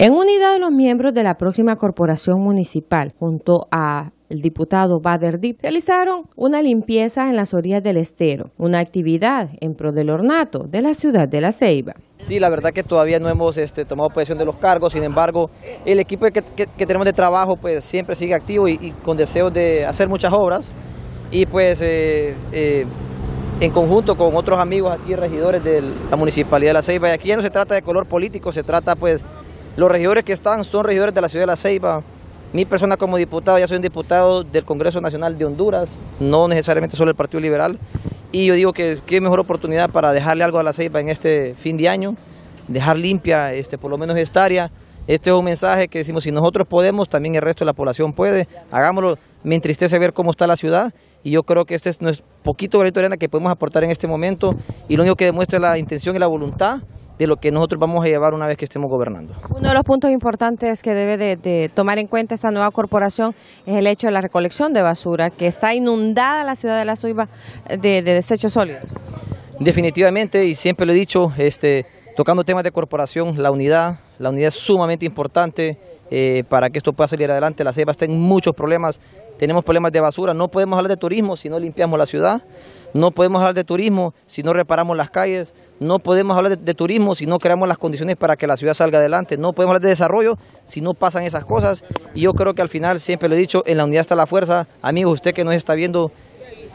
En unidad de los miembros de la próxima corporación municipal, junto a el diputado Bader Dip, realizaron una limpieza en las orillas del estero, una actividad en pro del ornato de la ciudad de La Ceiba. Sí, la verdad que todavía no hemos este, tomado posesión de los cargos, sin embargo, el equipo que, tenemos de trabajo pues siempre sigue activo y, con deseos de hacer muchas obras y pues eh, eh, en conjunto con otros amigos aquí, regidores de la Municipalidad de La Ceiba, y aquí ya no se trata de color político, se trata pues los regidores que están son regidores de la ciudad de La Ceiba. Mi persona como diputado, ya soy un diputado del Congreso Nacional de Honduras, no necesariamente solo el Partido Liberal. Y yo digo que qué mejor oportunidad para dejarle algo a La Ceiba en este fin de año, dejar limpia este, por lo menos esta área. Este es un mensaje que decimos, si nosotros podemos, también el resto de la población puede. Hagámoslo, me entristece ver cómo está la ciudad y yo creo que este es nuestro poquito granito de arena que podemos aportar en este momento y lo único que demuestra la intención y la voluntad de lo que nosotros vamos a llevar una vez que estemos gobernando. Uno de los puntos importantes que debe de, tomar en cuenta esta nueva corporación es el hecho de la recolección de basura, que está inundada la ciudad de La Suiva de, desechos sólidos. Definitivamente, y siempre lo he dicho, este, tocando temas de corporación, la unidad, la unidad es sumamente importante eh, para que esto pueda salir adelante. La Ceiba está en muchos problemas, tenemos problemas de basura, no podemos hablar de turismo si no limpiamos la ciudad, no podemos hablar de turismo si no reparamos las calles, no podemos hablar de, turismo si no creamos las condiciones para que la ciudad salga adelante, no podemos hablar de desarrollo si no pasan esas cosas. Y yo creo que al final, siempre lo he dicho, en la unidad está la fuerza. Amigos, usted que nos está viendo,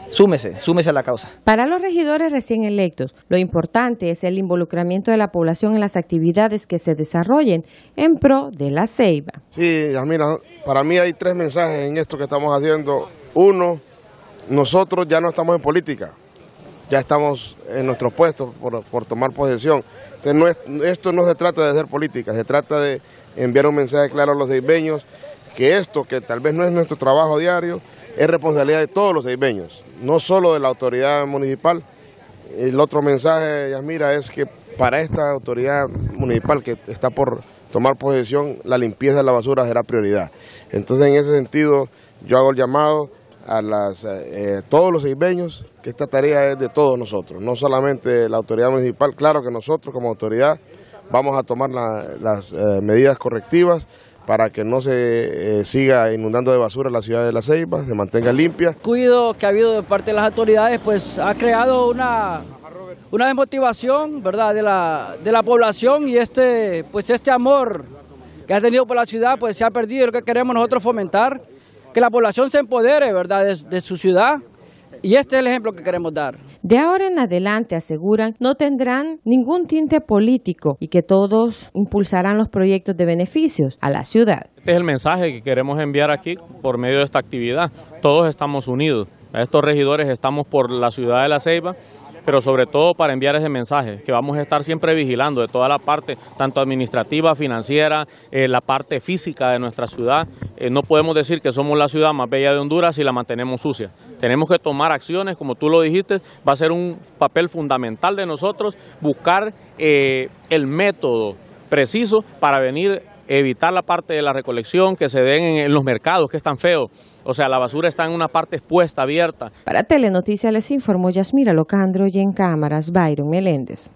súmese, súmese a la causa. Para los regidores recién electos, lo importante es el involucramiento de la población en las actividades que se desarrollen en pro de la ceiba. Sí, mira, para mí hay tres mensajes en esto que estamos haciendo. Uno, nosotros ya no estamos en política, ya estamos en nuestros puestos por, tomar posesión. esto no se trata de hacer política, se trata de enviar un mensaje claro a los seibeños que esto, que tal vez no es nuestro trabajo diario, es responsabilidad de todos los seibeños, no solo de la autoridad municipal. El otro mensaje, Yasmira, es que para esta autoridad municipal que está por tomar posesión, la limpieza de la basura será prioridad. Entonces, en ese sentido, yo hago el llamado a las, eh, todos los isbeños que esta tarea es de todos nosotros, no solamente la autoridad municipal, claro que nosotros como autoridad vamos a tomar las eh, medidas correctivas para que no se eh, siga inundando de basura la ciudad de La Ceiba, se mantenga limpia. El cuidado que ha habido de parte de las autoridades pues ha creado una, una desmotivación ¿verdad? De, la, de la población y este, pues este amor que ha tenido por la ciudad pues se ha perdido, lo que queremos nosotros fomentar, que la población se empodere ¿verdad? de su ciudad y este es el ejemplo que queremos dar. De ahora en adelante, aseguran, no tendrán ningún tinte político y que todos impulsarán los proyectos de beneficios a la ciudad. Este es el mensaje que queremos enviar aquí por medio de esta actividad. Todos estamos unidos. Estos regidores estamos por la ciudad de La Ceiba pero sobre todo para enviar ese mensaje, que vamos a estar siempre vigilando de toda la parte, tanto administrativa, financiera, eh, la parte física de nuestra ciudad. Eh, no podemos decir que somos la ciudad más bella de Honduras si la mantenemos sucia. Tenemos que tomar acciones, como tú lo dijiste, va a ser un papel fundamental de nosotros buscar eh, el método preciso para venir evitar la parte de la recolección que se den en, los mercados, que es tan feo. O sea, la basura está en una parte expuesta, abierta. Para Telenoticias les informó Yasmira Locandro y en cámaras Byron Meléndez.